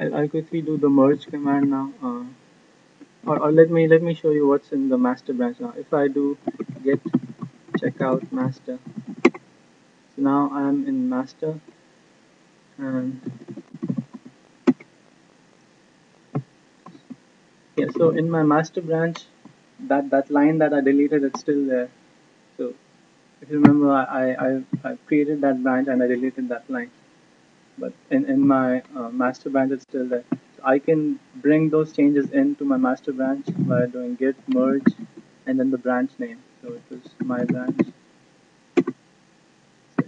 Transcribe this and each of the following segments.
I'll, I'll quickly do the merge command now. Uh, or, or let me let me show you what's in the master branch now. If I do git checkout master, so now I'm in master, and yeah, so in my master branch, that that line that I deleted, it's still there. So if you remember, I I, I created that branch and I deleted that line but in, in my uh, master branch it's still there. So I can bring those changes into my master branch by doing git merge and then the branch name. So it was my branch.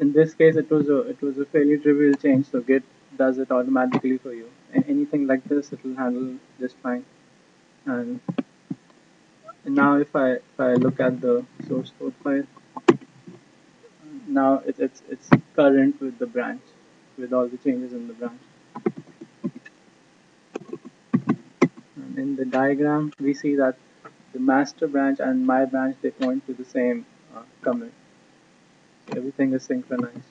In this case, it was a it was a fairly trivial change. So git does it automatically for you. And anything like this, it will handle just fine. And, now if I if I look at the source code file, now it, it's it's current with the branch with all the changes in the branch. And in the diagram, we see that the master branch and my branch, they point to the same uh, commit. So everything is synchronized.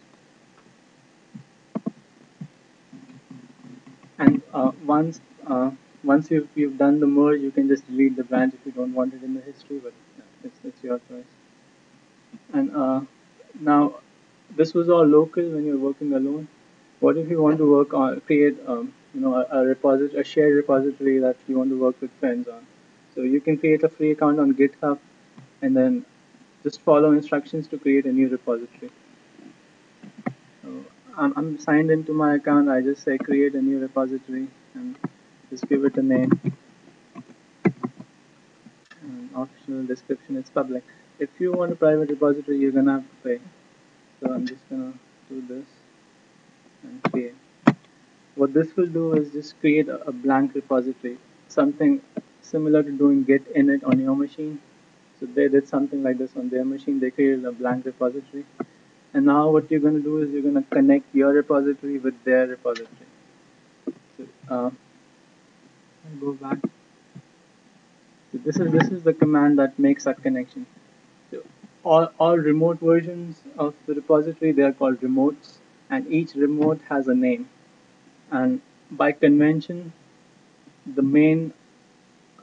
And uh, once uh, once you've, you've done the merge, you can just delete the branch if you don't want it in the history, but it's, it's your choice. And uh, now, this was all local when you're working alone. What if you want to work on create um, you know a, a repository, a shared repository that you want to work with friends on? So you can create a free account on GitHub, and then just follow instructions to create a new repository. So I'm, I'm signed into my account. I just say create a new repository and just give it a name. Optional description is public. If you want a private repository, you're gonna have to pay. So I'm just gonna do this create. What this will do is just create a, a blank repository, something similar to doing git init on your machine. So they did something like this on their machine. They created a blank repository. And now what you're going to do is you're going to connect your repository with their repository. So, uh, I'll go back. So this is this is the command that makes that connection. So all, all remote versions of the repository they are called remotes and each remote has a name. And by convention, the main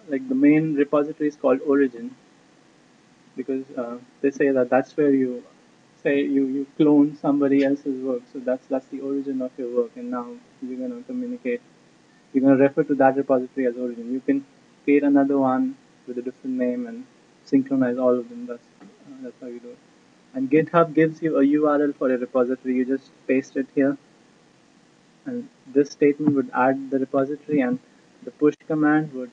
like the main repository is called origin because uh, they say that that's where you say you, you clone somebody else's work. So that's that's the origin of your work, and now you're gonna communicate. You're gonna refer to that repository as origin. You can create another one with a different name and synchronize all of them. That's uh, that's how you do it. And GitHub gives you a URL for a repository. You just paste it here. And this statement would add the repository and the push command would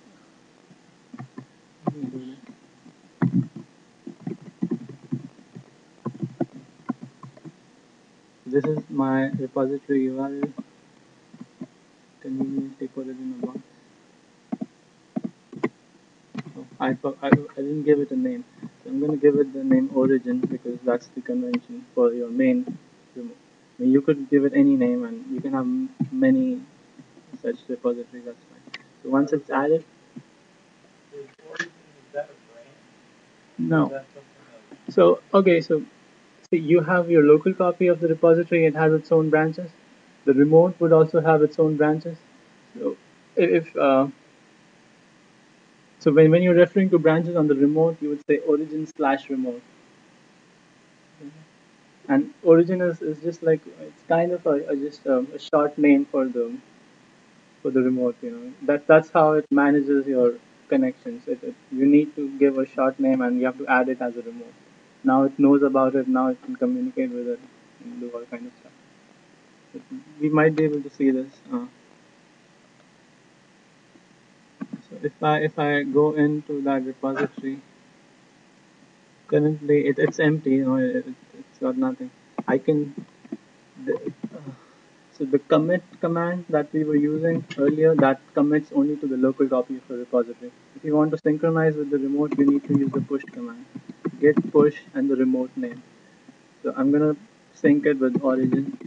this is my repository URL conveniently put it in a box oh, I, I, I didn't give it a name I'm going to give it the name origin because that's the convention for your main remote. I mean, you could give it any name and you can have many such repositories, that's fine. So once it's added, no. So, okay, so, so you have your local copy of the repository, it has its own branches. The remote would also have its own branches. So if, uh, so when, when you're referring to branches on the remote, you would say origin slash remote. And origin is, is just like, it's kind of a, a just a, a, short name for the for the remote, you know. That, that's how it manages your connections. It, it, you need to give a short name and you have to add it as a remote. Now it knows about it, now it can communicate with it and do all kind of stuff. It, we might be able to see this. Uh, if I if I go into that repository, currently it, it's empty. You know, it, it's got nothing. I can. The, uh, so the commit command that we were using earlier that commits only to the local copy of the repository. If you want to synchronize with the remote, you need to use the push command. Git push and the remote name. So I'm gonna sync it with origin.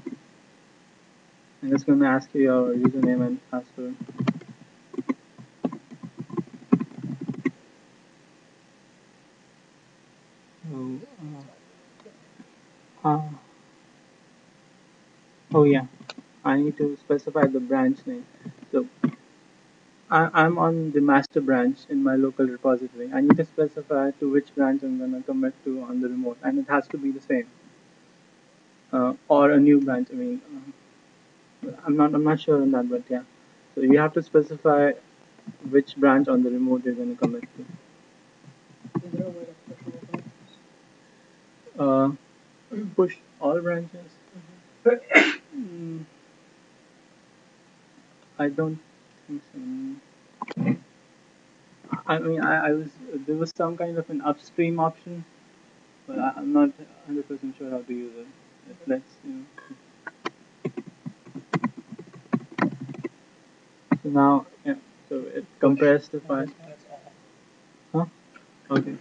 I'm just gonna ask you your username and password. Oh yeah, I need to specify the branch name. So I, I'm on the master branch in my local repository. I need to specify to which branch I'm gonna commit to on the remote, and it has to be the same, uh, or a new branch. I mean, uh, I'm not I'm not sure on that, but yeah. So you have to specify which branch on the remote you're gonna commit to. Is there a way to push all branches? Uh, push all branches. Mm, Hmm. I don't think so. I mean, I, I was there was some kind of an upstream option, but I, I'm not 100 percent sure how to use it. If Let's you know. So now, yeah. So it compressed the file. All. Okay.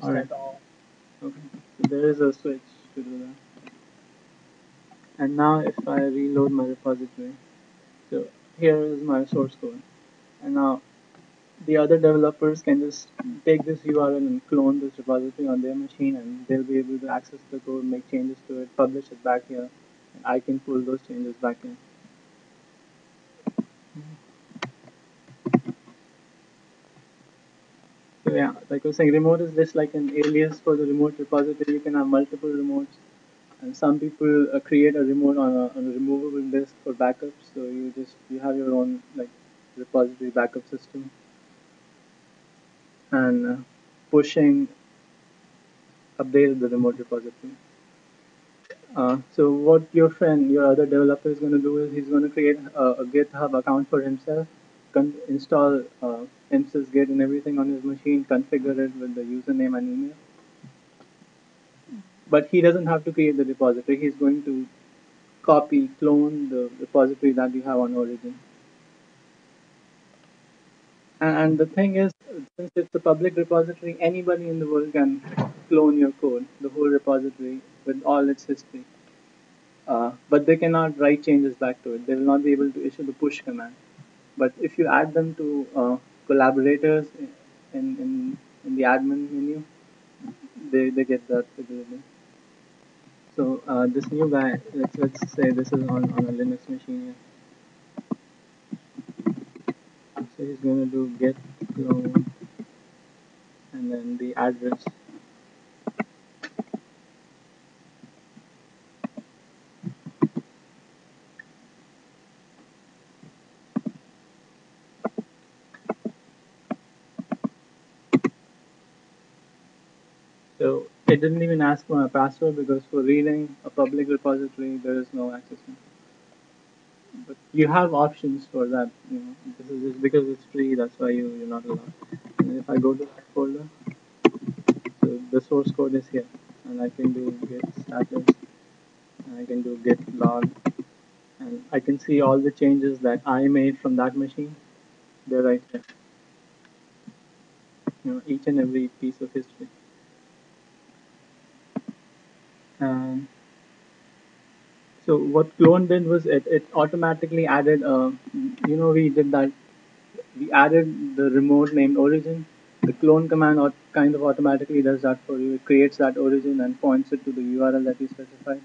All right. Okay. So there is a switch to do that. And now if I reload my repository, so here is my source code. And now the other developers can just take this URL and clone this repository on their machine and they'll be able to access the code, make changes to it, publish it back here. And I can pull those changes back in. So yeah, like I was saying, remote is just like an alias for the remote repository. You can have multiple remotes, and some people uh, create a remote on a, on a removable disk for backups. So you just you have your own like repository backup system, and uh, pushing updated the remote repository. Uh, so what your friend, your other developer is going to do is he's going to create a, a GitHub account for himself, install uh, MSys Git and everything on his machine, configure it with the username and email. But he doesn't have to create the repository. He's going to copy, clone the repository that you have on Origin. And, the thing is, since it's a public repository, anybody in the world can clone your code, the whole repository with all its history. Uh, but they cannot write changes back to it. They will not be able to issue the push command. But if you add them to uh, collaborators in, in, in the admin menu, they, they get that ability. So uh, this new guy, let's, let's say this is on, on a Linux machine here. So he's going to do git clone and then the address. So it didn't even ask for my password because for reading a public repository there is no access. But you have options for that. You know, this is just because it's free. That's why you you're not allowed. And if I go to that folder, so the source code is here, and I can do git status, and I can do git log, and I can see all the changes that I made from that machine. They're right here. You know, each and every piece of history. Um, so what clone did was it, it automatically added, uh, you know, we did that, we added the remote named origin. The clone command kind of automatically does that for you. It creates that origin and points it to the URL that you specified.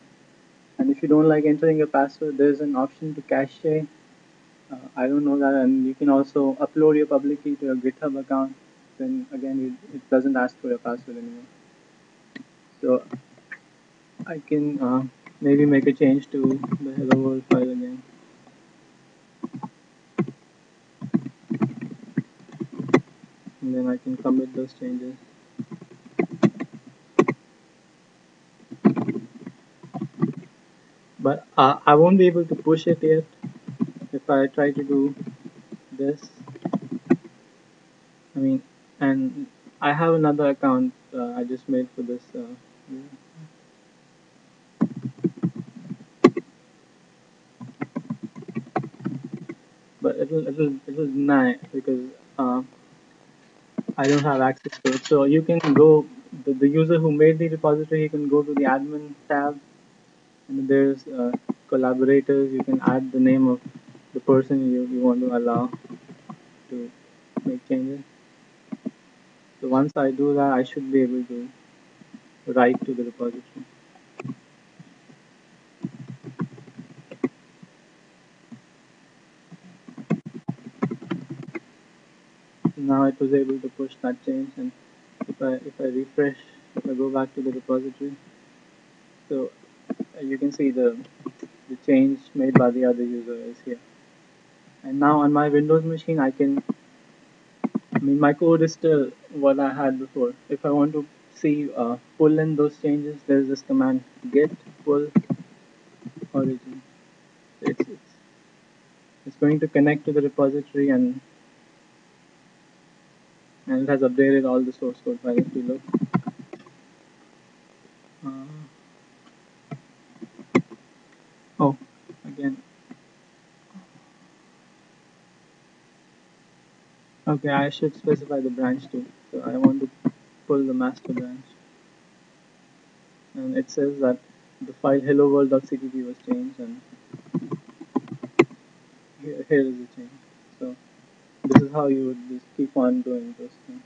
And if you don't like entering your password, there's an option to cache. Uh, I don't know that, and you can also upload your public key to your GitHub account. Then again, it, it doesn't ask for your password anymore. So I can uh, maybe make a change to the hello world file again. And then I can commit those changes. But uh, I won't be able to push it yet if I try to do this. I mean, and I have another account uh, I just made for this. Uh, but it'll it'll it'll deny because uh, I don't have access to it. So you can go the, the user who made the repository. You can go to the admin tab, and there's uh, collaborators. You can add the name of the person you, you want to allow to make changes. So once I do that, I should be able to write to the repository. Now it was able to push that change and if I if I refresh if I go back to the repository. So uh, you can see the the change made by the other user is here. And now on my Windows machine I can I mean my code is still what I had before. If I want to see uh, pull in those changes there's this command git pull origin. It's, it's it's going to connect to the repository and and it has updated all the source code files if you look. Uh, oh, again. Okay, I should specify the branch too. So I want to pull the master branch. And it says that the file hello world.cpp was changed and here, here is the change. This is how you would just keep on doing those things.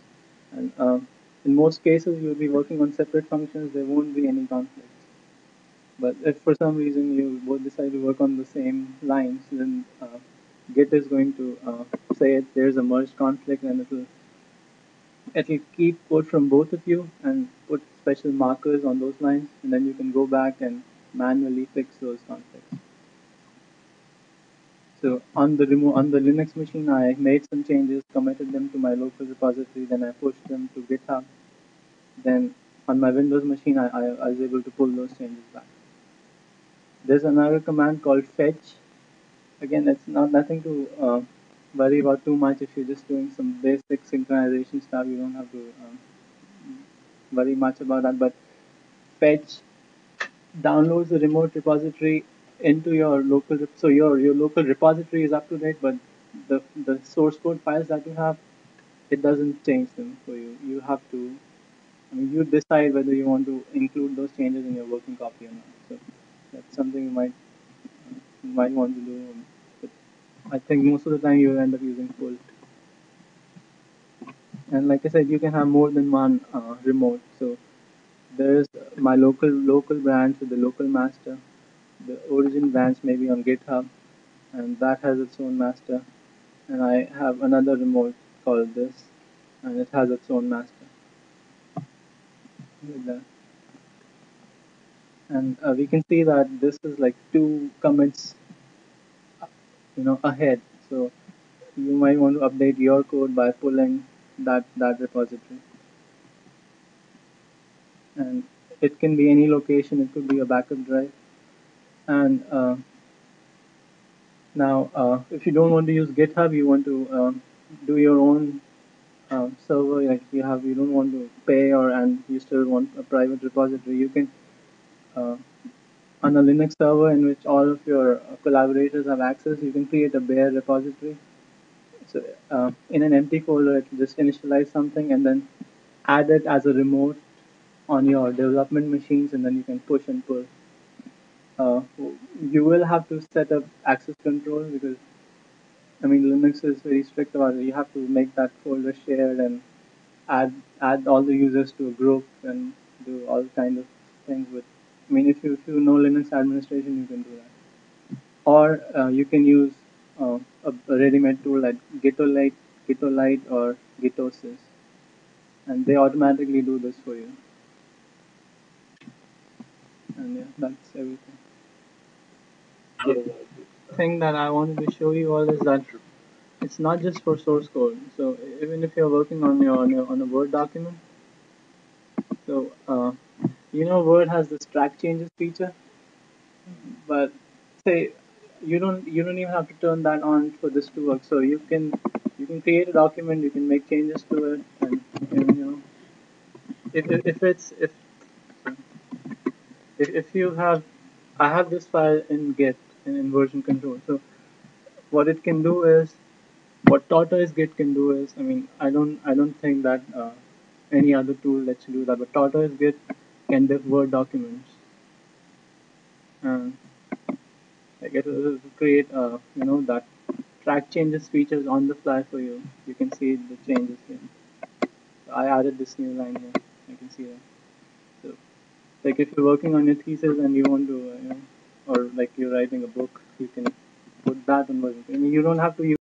And um, in most cases, you'll be working on separate functions. There won't be any conflicts. But if for some reason you both decide to work on the same lines, then uh, Git is going to uh, say it, there's a merge conflict, and it'll it'll keep code from both of you and put special markers on those lines, and then you can go back and manually fix those conflicts. So on the remo on the Linux machine, I made some changes, committed them to my local repository, then I pushed them to GitHub. Then on my Windows machine, I, I, I was able to pull those changes back. There's another command called fetch. Again, it's not nothing to uh, worry about too much. If you're just doing some basic synchronization stuff, you don't have to um, worry much about that. But fetch downloads the remote repository into your local so your your local repository is up to date but the the source code files that you have it doesn't change them for you. You have to I mean you decide whether you want to include those changes in your working copy or not. So that's something you might you might want to do. But I think most of the time you end up using pull and like I said you can have more than one uh, remote. So there's my local local branch with the local master the origin branch may be on GitHub and that has its own master. And I have another remote called this and it has its own master. With that. And uh, we can see that this is like two commits you know ahead. So you might want to update your code by pulling that that repository. And it can be any location. It could be a backup drive and uh, now, uh, if you don't want to use GitHub, you want to um, do your own uh, server, like you have, you don't want to pay or and you still want a private repository, you can uh, on a Linux server in which all of your collaborators have access, you can create a bare repository. So uh, in an empty folder, just initialize something and then add it as a remote on your development machines, and then you can push and pull uh, you will have to set up access control because I mean Linux is very strict about it. You have to make that folder shared and add add all the users to a group and do all kind of things with. I mean, if you if you know Linux administration, you can do that, or uh, you can use uh, a, a ready-made tool like Gitolite, Gitolite, or Gitosis, and they automatically do this for you. And yeah, that's everything thing that I wanted to show you all is that it's not just for source code. So even if you're working on your on, your, on a Word document, so uh, you know Word has this track changes feature, but say you don't you don't even have to turn that on for this to work. So you can you can create a document, you can make changes to it, and, and you know if, if, it's if if you have I have this file in Git in inversion control. So what it can do is, what Tortoise Git can do is, I mean, I don't, I don't think that uh, any other tool lets you do that, but Tortoise Git can diff Word documents. And like it will create, uh, you know, that track changes features on the fly for you. You can see the changes here. I added this new line here. You can see that. So, like if you're working on your thesis and you want to, uh, you know, or like you're writing a book, you can put that on version. I mean, you don't have to use